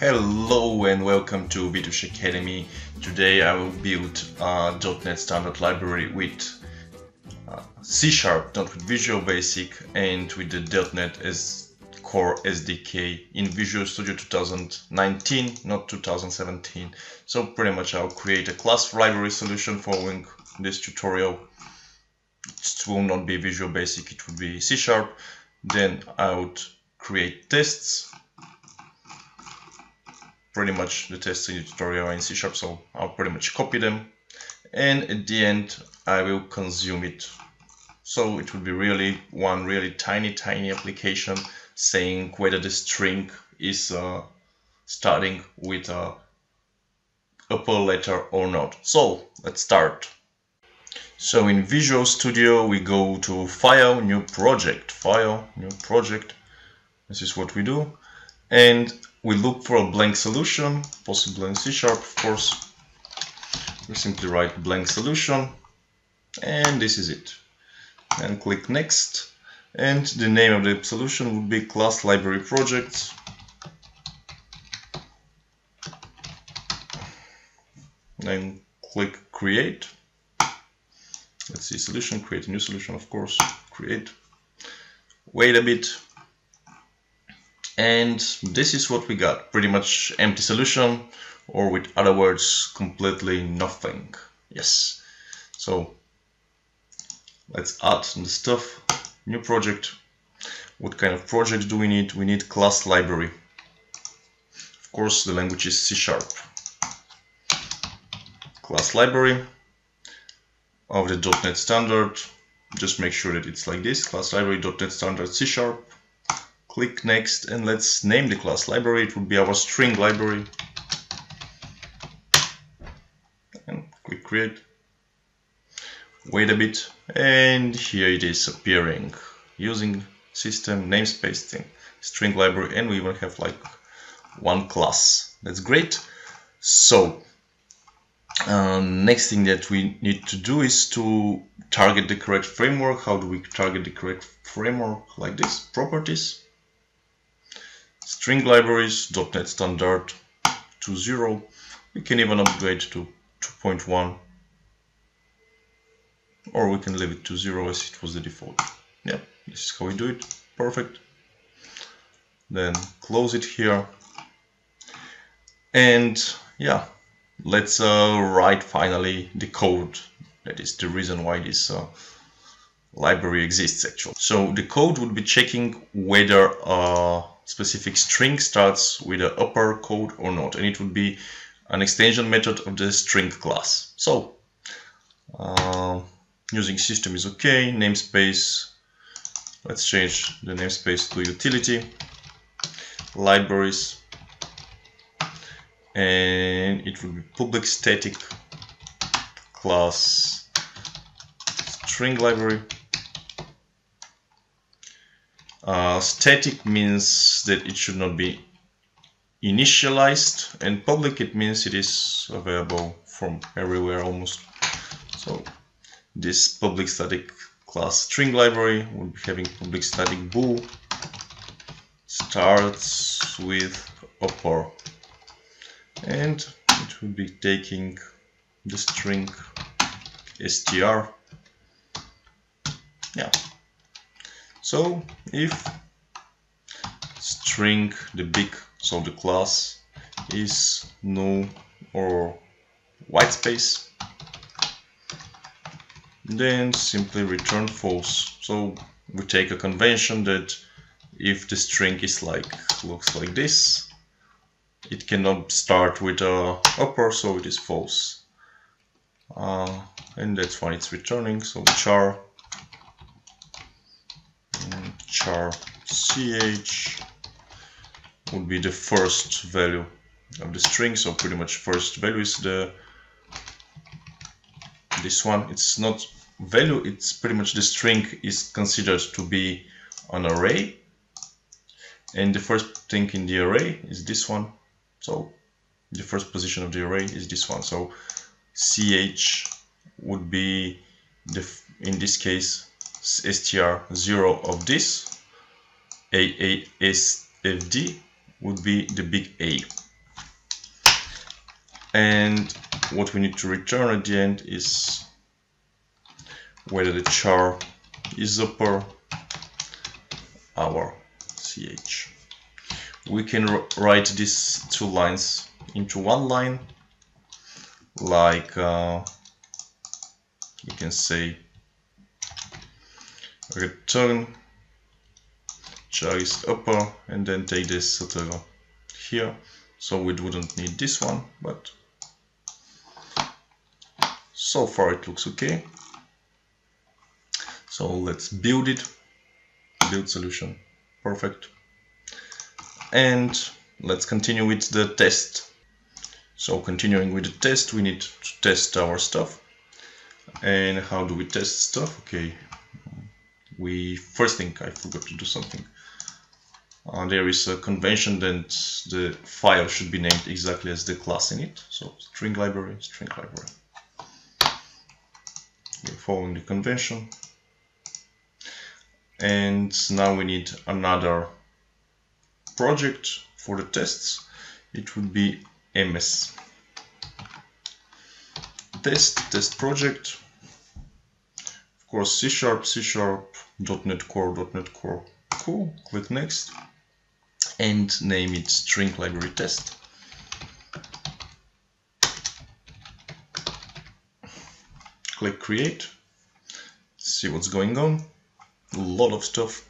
Hello and welcome to Vitosh Academy. Today I will build a .NET Standard library with uh, C Sharp, not with Visual Basic, and with the .NET as Core SDK in Visual Studio 2019, not 2017. So pretty much I'll create a class library solution following this tutorial. It will not be Visual Basic, it will be C Sharp. Then I would create tests pretty much the tests in the tutorial in C Sharp, so I'll pretty much copy them. And at the end, I will consume it. So it will be really one really tiny, tiny application saying whether the string is uh, starting with a upper letter or not. So let's start. So in Visual Studio, we go to File, New Project, File, New Project. This is what we do. And we look for a blank solution, possibly in C Sharp, of course. We simply write blank solution, and this is it. And click next, and the name of the solution would be class library projects. Then click create. Let's see solution, create a new solution, of course, create. Wait a bit, and this is what we got. Pretty much empty solution or with other words completely nothing. Yes. So let's add the stuff. New project. What kind of project do we need? We need class library. Of course the language is C sharp. Class library of the .NET standard. Just make sure that it's like this. Class library .NET standard C sharp click next and let's name the class. Library it would be our string library. And click create. Wait a bit. And here it is appearing. Using system namespace thing string library and we even have like one class. That's great. So uh, next thing that we need to do is to target the correct framework. How do we target the correct framework? Like this properties string libraries, .NET Standard 2.0. We can even upgrade to 2.1 or we can leave it to 0 as it was the default. Yeah, this is how we do it. Perfect. Then close it here. And yeah, let's uh, write finally the code. That is the reason why this uh, library exists actually. So the code would be checking whether uh, specific string starts with an upper code or not and it would be an extension method of the string class. So uh, using system is okay. Namespace let's change the namespace to utility libraries and it will be public static class string library uh, static means that it should not be initialized and public it means it is available from everywhere almost. So this public static class string library will be having public static bool starts with upper. And it will be taking the string str yeah so if string the big so the class is null or white space then simply return false. So we take a convention that if the string is like looks like this it cannot start with a upper so it is false. Uh, and that's why it's returning. So char char ch would be the first value of the string. So pretty much first value is the this one. It's not value it's pretty much the string is considered to be an array. And the first thing in the array is this one. So the first position of the array is this one. So ch would be the in this case str0 of this AASFD would be the big A. and what we need to return at the end is whether the char is upper our ch. We can write these two lines into one line like uh, you can say return is upper and then take this etc here. So we wouldn't need this one but so far it looks okay. So let's build it. Build solution. Perfect. And let's continue with the test. So continuing with the test we need to test our stuff. And how do we test stuff? Okay we first thing I forgot to do something. Uh, there is a convention that the file should be named exactly as the class in it. So string library string library. We're following the convention. And now we need another project for the tests. It would be ms test test project. Of course c sharp c sharp .NET Core .NET Core. Cool. Click next. And name it string library test. Click create. See what's going on. A lot of stuff.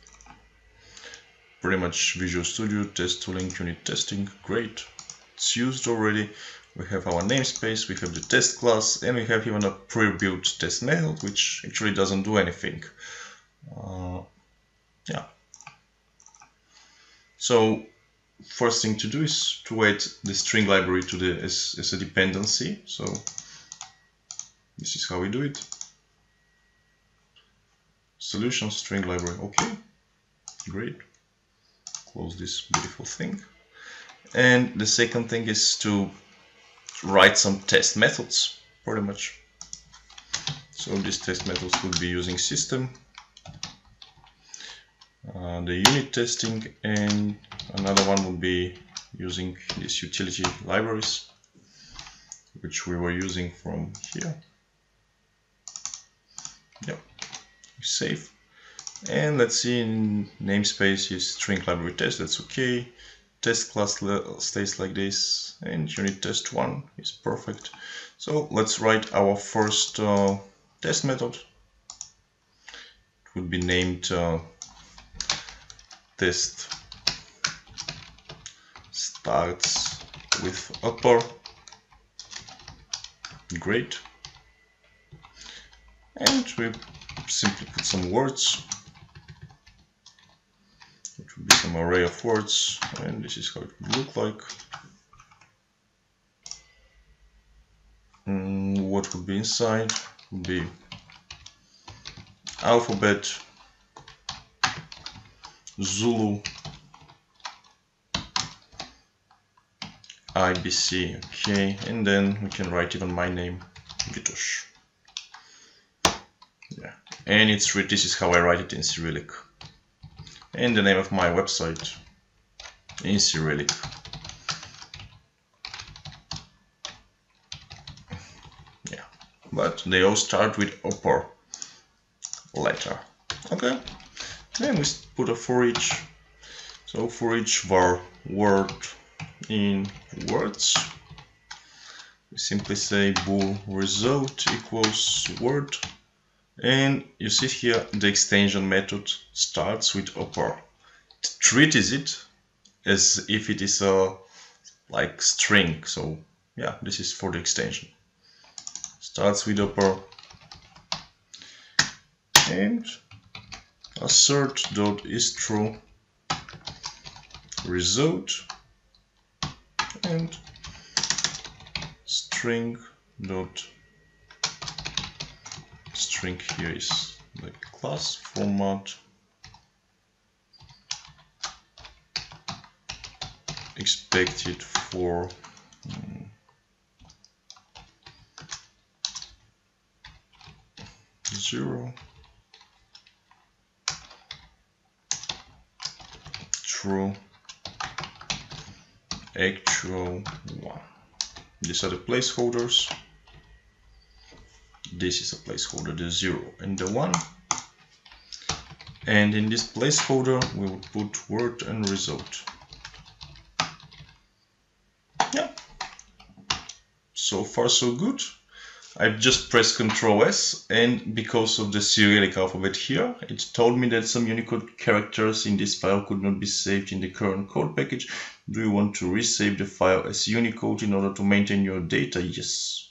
Pretty much Visual Studio, test tooling, unit testing, great. It's used already. We have our namespace, we have the test class, and we have even a pre-built test method, which actually doesn't do anything. Uh, yeah. So first thing to do is to add the string library to the as, as a dependency. So this is how we do it. Solution string library. Okay, great close this beautiful thing. And the second thing is to write some test methods, pretty much. So these test methods would be using system, uh, the unit testing, and another one would be using these utility libraries, which we were using from here. Yep, save. And let's see in namespace is string library test, that's okay. Test class stays like this and unit test one is perfect. So let's write our first uh, test method. It would be named uh, test starts with upper. Great. And we simply put some words which would be some array of words and this is how it would look like. Mm, what would be inside would be alphabet, Zulu, IBC, okay, and then we can write even my name, Vitosh. Yeah, and it's this is how I write it in Cyrillic and the name of my website in Cyrillic. Yeah, but they all start with upper letter. Okay, then we put a for each. So for each var word in words, we simply say bool result equals word and you see here the extension method starts with upper. It treats it as if it is a like string. So yeah, this is for the extension. Starts with upper and assert dot is true result and string dot string here is the class format expected for um, zero true actual one. These are the placeholders. This is a placeholder the 0 and the 1 and in this placeholder we will put word and result. Yeah. So far so good I've just pressed Ctrl S and because of the Cyrillic alphabet here, it told me that some Unicode characters in this file could not be saved in the current code package. Do you want to resave the file as Unicode in order to maintain your data? Yes.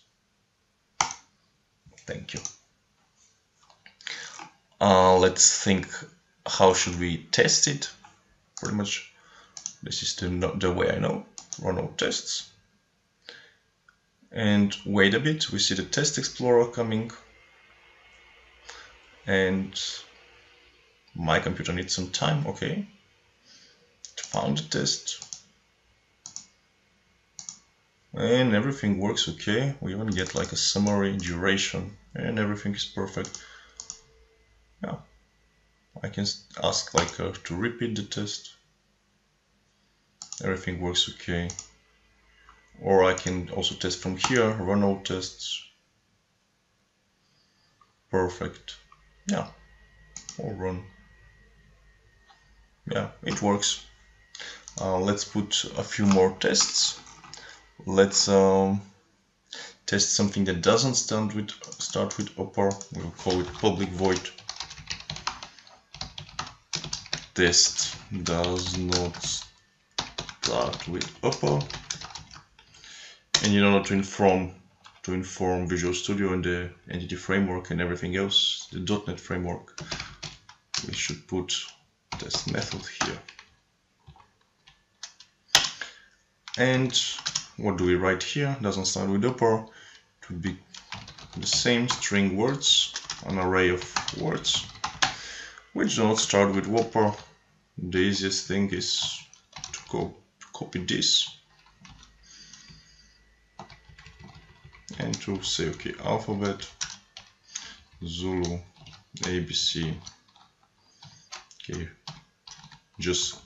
Thank you. Uh, let's think how should we test it. Pretty much this is the, the way I know. Run all tests and wait a bit. We see the test explorer coming. And my computer needs some time okay To found the test. And everything works okay. We even get like a summary duration and everything is perfect. Yeah. I can ask like uh, to repeat the test. Everything works okay or I can also test from here, run all tests. Perfect. Yeah, or run. Yeah, it works. Uh, let's put a few more tests. Let's um, test something that doesn't start with start with upper. We'll call it public void. Test does not start with upper and in order to inform to inform Visual Studio and the entity framework and everything else, the .NET framework, we should put test method here. And what do we write here? Doesn't start with upper. It would be the same string words, an array of words, which do not start with whopper. The easiest thing is to go to copy this and to say okay alphabet Zulu ABC okay just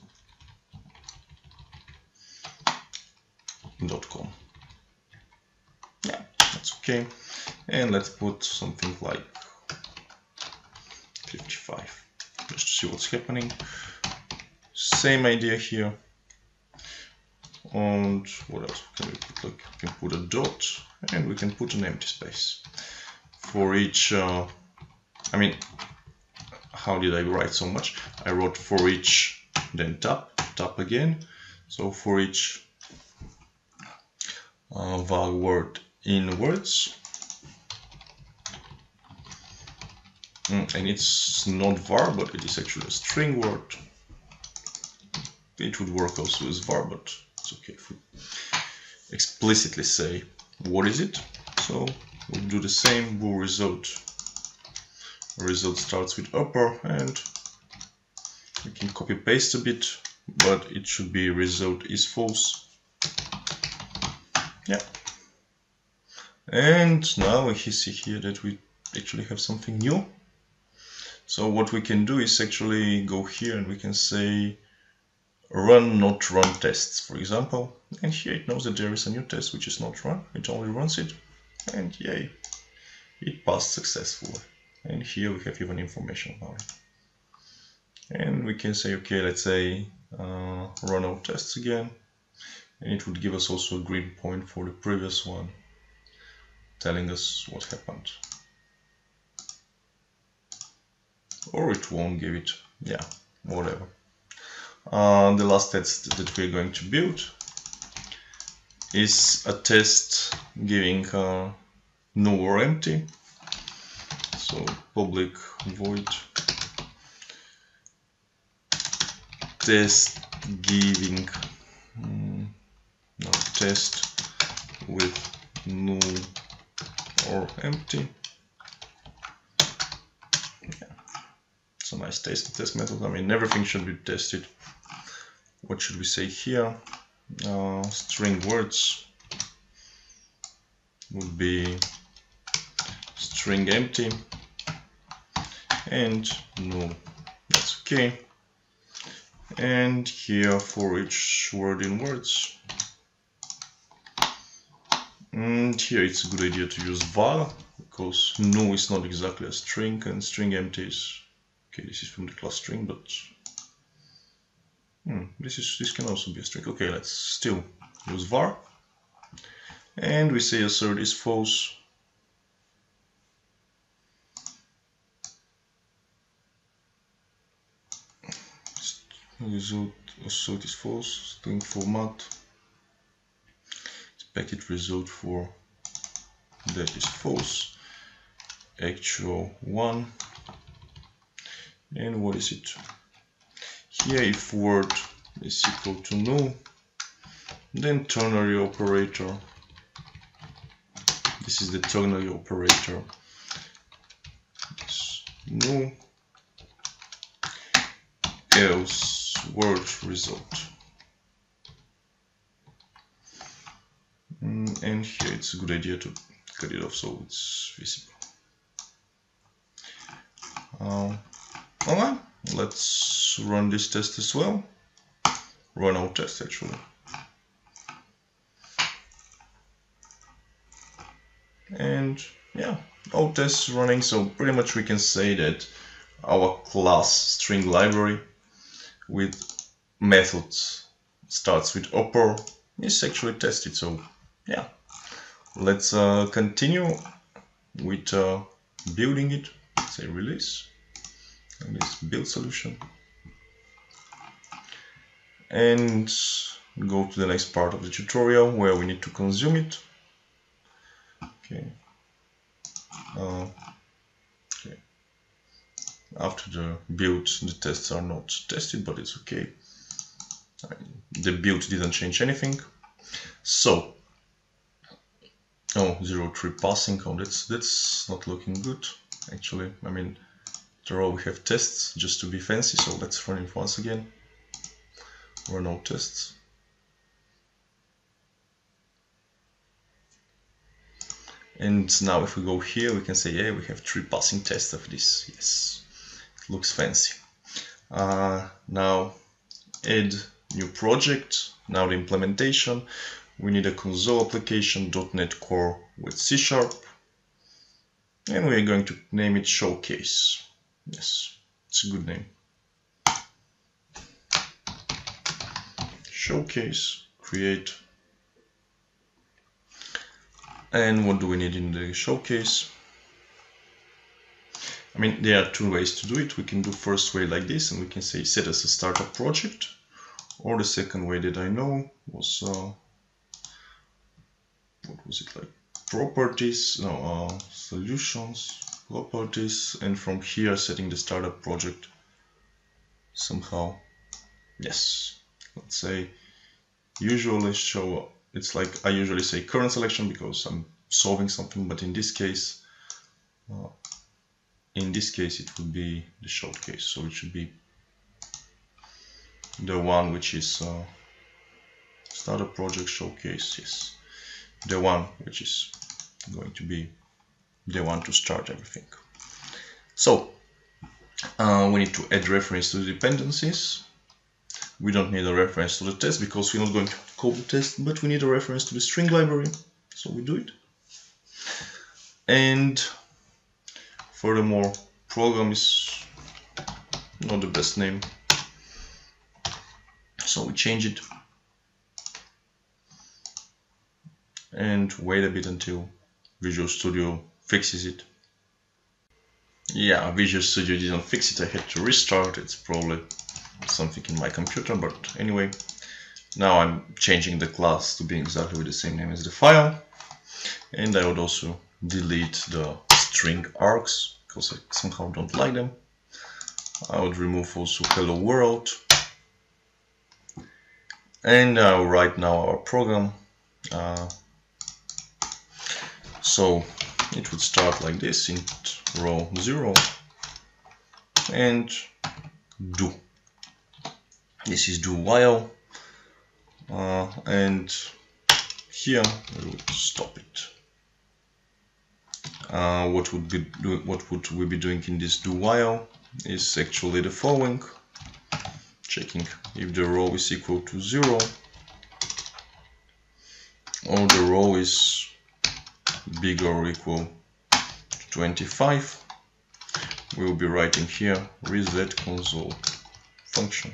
dot com. Yeah that's okay. And let's put something like 55 just to see what's happening. Same idea here and what else can we put? Like we can put a dot and we can put an empty space for each uh, I mean how did I write so much? I wrote for each then tap tap again. So for each uh, var word in words. Mm, and it's not var but it is actually a string word. It would work also as var but okay if we explicitly say what is it so we'll do the same bool result result starts with upper and we can copy paste a bit but it should be result is false. Yeah. And now we see here that we actually have something new. So what we can do is actually go here and we can say run not run tests for example. And here it knows that there is a new test which is not run. It only runs it. And yay it passed successfully. And here we have even information about it. And we can say okay let's say uh, run our tests again. And it would give us also a green point for the previous one telling us what happened. Or it won't give it. Yeah whatever uh, the last test that we're going to build is a test giving uh, null or empty. So public void test giving um, no, test with null or empty. A nice test test method. I mean everything should be tested. What should we say here? uh, string words would be string empty and no that's okay and here for each word in words And here it's a good idea to use var because no is not exactly a string and string empty is okay this is from the class string but hmm, this is this can also be a string. Okay let's still use var. And we say assert is false. Result assert is false. String format. Expected result for that is false. Actual one and what is it? Here if word is equal to null then ternary operator this is the ternary operator it's null else word result. Mm, and here it's a good idea to cut it off so it's visible. Uh, alright let's run this test as well. Run our test actually. And yeah all tests running so pretty much we can say that our class string library with methods starts with upper is actually tested so yeah. Let's uh, continue with uh, building it. Say release and this build solution. And go to the next part of the tutorial where we need to consume it. Okay. Uh, okay. After the build the tests are not tested but it's okay. The build didn't change anything. So oh zero three passing. Oh that's that's not looking good actually. I mean after all we have tests just to be fancy so let's run it once again. Run all tests. And now if we go here we can say yeah we have three passing tests of this. Yes it looks fancy. Uh, now add new project now the implementation. We need a console application .NET Core with C Sharp. And we're going to name it Showcase yes it's a good name Showcase create and what do we need in the showcase? I mean, there are two ways to do it. We can do first way like this, and we can say set as a startup project. Or the second way that I know was, uh, what was it like? Properties, no, uh, solutions, properties, and from here setting the startup project somehow. Yes, let's say usually show it's like I usually say current selection because I'm solving something but in this case uh, in this case it would be the showcase so it should be the one which is uh, start a project showcase yes. The one which is going to be the one to start everything so uh, we need to add reference to the dependencies we don't need a reference to the test because we're not going to call the test, but we need a reference to the string library. So we do it. And furthermore, program is not the best name. So we change it. And wait a bit until Visual Studio fixes it. Yeah, Visual Studio didn't fix it, I had to restart, it's probably something in my computer, but anyway, now I'm changing the class to be exactly with the same name as the file. And I would also delete the string args, because I somehow don't like them. I would remove also hello world. And I'll write now our program. Uh, so it would start like this, in row 0 and do. This is do while uh, and here we would stop it. Uh, what would be what would we be doing in this do while is actually the following. Checking if the row is equal to zero or the row is bigger or equal to 25 we'll be writing here reset console function.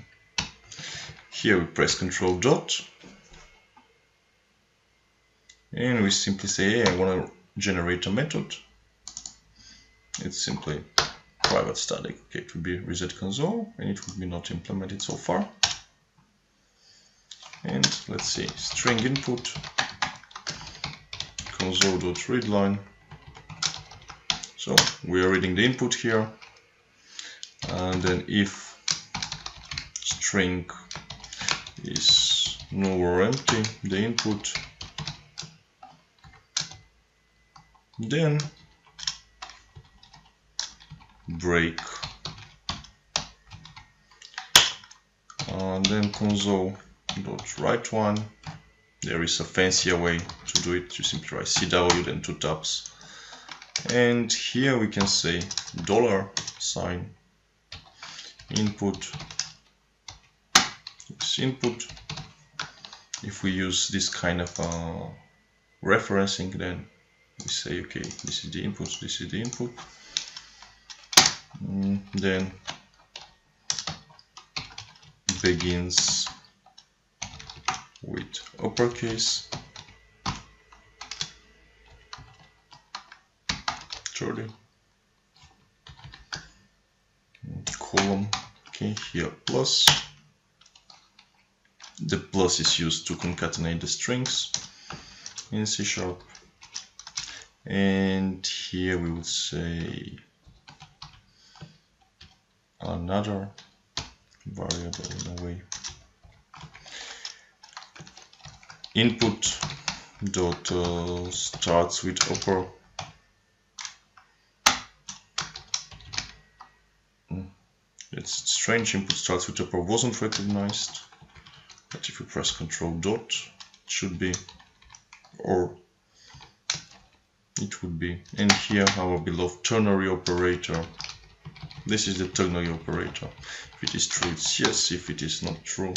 Here we press Control dot and we simply say hey, I want to generate a method. It's simply private static. Okay it would be reset console and it would be not implemented so far. And let's see string input console.readline so we are reading the input here. And then if string is null empty the input then break. And then console dot write one there is a fancier way to do it. You simply write cw then two tabs. And here we can say dollar sign input. This input. If we use this kind of uh, referencing then we say okay this is the input this is the input. Mm, then begins with uppercase. 30 column. Okay here plus. The plus is used to concatenate the strings in C sharp. And here we would say another variable in a way input dot uh, starts with upper hmm. it's strange input starts with upper wasn't recognized but if you press control dot it should be or it would be. And here our beloved ternary operator. This is the ternary operator. If it is true it's yes. If it is not true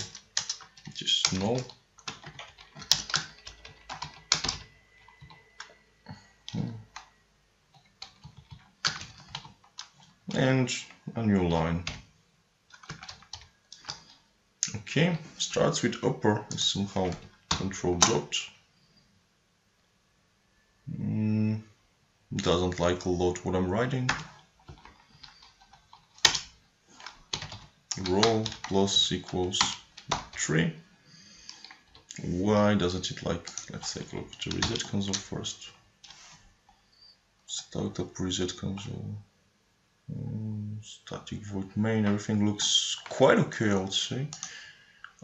it is no and a new line okay starts with upper somehow control dot mm, doesn't like a lot what I'm writing. Roll plus equals 3. Why doesn't it like, let's take a look the reset console first. Startup reset console. Static void main, everything looks quite okay I would say.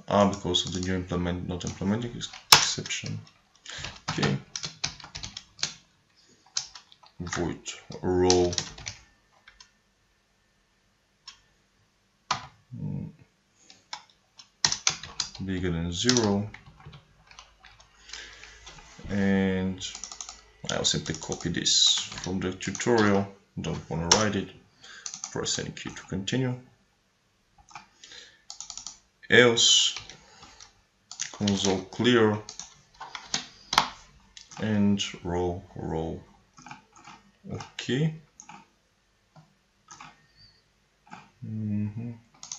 Ah, because of the new implement, not implementing exception. Okay, void row bigger than zero. And I'll simply copy this from the tutorial. Don't want to write it any key to continue. Else console clear. And row row okay. Mm -hmm.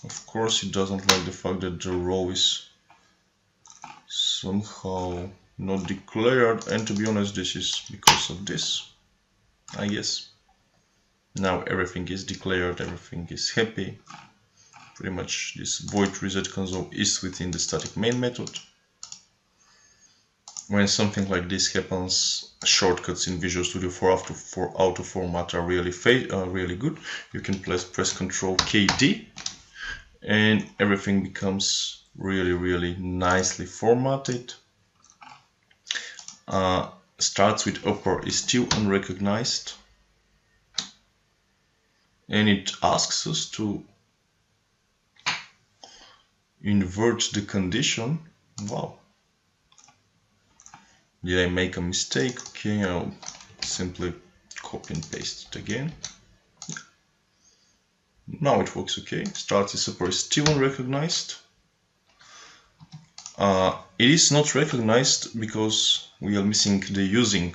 of course it doesn't like the fact that the row is somehow not declared. And to be honest this is because of this I guess now everything is declared everything is happy pretty much this void reset console is within the static main method when something like this happens, shortcuts in Visual Studio for auto, for auto format are really uh, really good. You can press, press Control KD and everything becomes really really nicely formatted. Uh, starts with upper is still unrecognized and it asks us to invert the condition. Wow, did I make a mistake? Okay, I'll simply copy and paste it again. Now it works okay. Start is upper is still unrecognized. Uh, it is not recognized because we are missing the using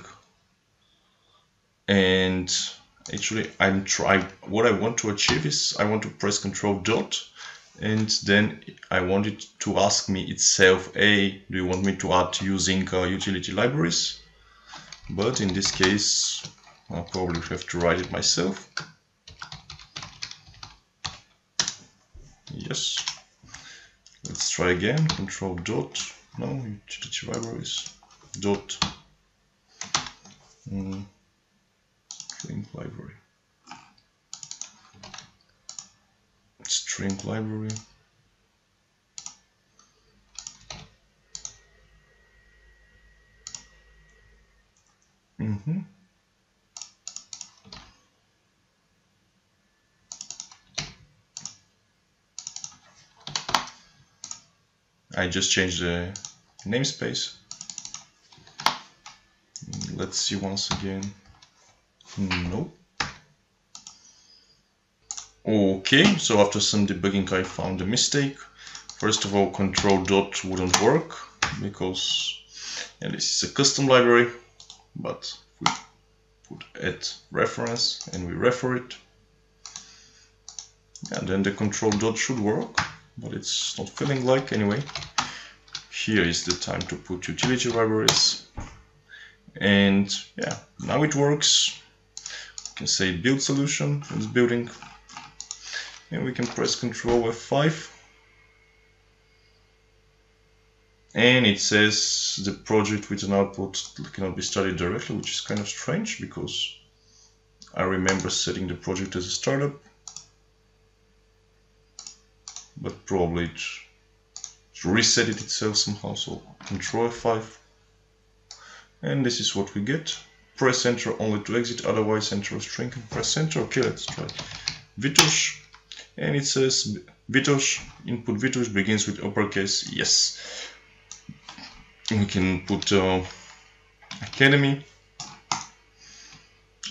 and actually I'm try what I want to achieve is I want to press control dot and then I want it to ask me itself a do you want me to add using uh, utility libraries? But in this case I'll probably have to write it myself. Yes. Let's try again. Control dot no utility libraries dot. Mm, string library string library mm -hmm. I just changed the namespace. Let's see once again. No. Okay, so after some debugging I found a mistake. First of all, control dot wouldn't work because yeah, this is a custom library, but we put add reference and we refer it, and then the control dot should work but it's not feeling like anyway. Here is the time to put utility libraries. And yeah, now it works. We can say build solution, it's building. And we can press Ctrl F5. And it says the project with an output cannot be started directly, which is kind of strange because I remember setting the project as a startup but probably it, it reset it itself somehow so control F5 and this is what we get press enter only to exit otherwise enter a string and press enter okay let's try. Vitosh and it says Vitosh input Vitosh begins with uppercase yes. We can put uh, academy.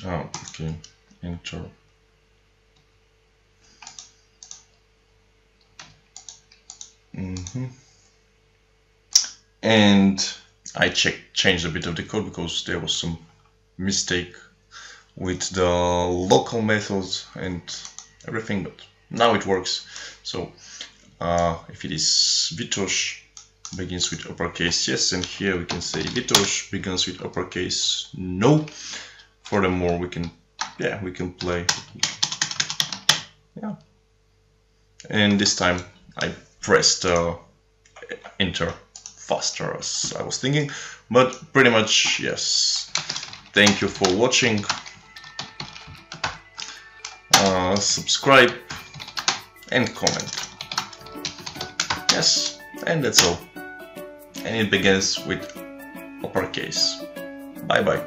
Oh okay enter. Mm -hmm. And I checked, changed a bit of the code because there was some mistake with the local methods and everything, but now it works. So uh, if it is Vitosh begins with uppercase yes, and here we can say Vitosh begins with uppercase no. Furthermore, we can yeah we can play yeah, and this time I pressed uh, enter faster as I was thinking but pretty much yes thank you for watching. Uh, subscribe and comment. Yes and that's all. And it begins with uppercase. Bye bye